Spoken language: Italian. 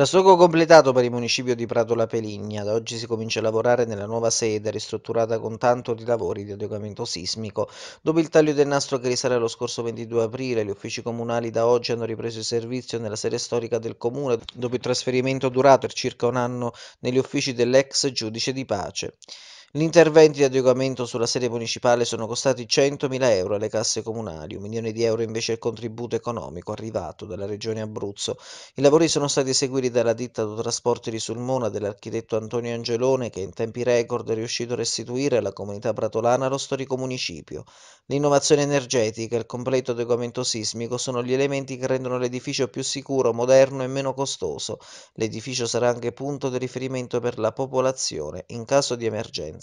Trasloco completato per il municipio di Prato La Peligna. Da oggi si comincia a lavorare nella nuova sede, ristrutturata con tanto di lavori di adeguamento sismico. Dopo il taglio del nastro che risale allo scorso 22 aprile, gli uffici comunali da oggi hanno ripreso il servizio nella sede storica del comune, dopo il trasferimento durato per circa un anno negli uffici dell'ex giudice di pace. Gli interventi di adeguamento sulla sede municipale sono costati 100.000 euro alle casse comunali, un milione di euro invece il contributo economico arrivato dalla regione Abruzzo. I lavori sono stati eseguiti dalla ditta Autotrasporti di Sulmona dell'architetto Antonio Angelone che in tempi record è riuscito a restituire alla comunità pratolana lo storico municipio. L'innovazione energetica e il completo adeguamento sismico sono gli elementi che rendono l'edificio più sicuro, moderno e meno costoso. L'edificio sarà anche punto di riferimento per la popolazione in caso di emergenza.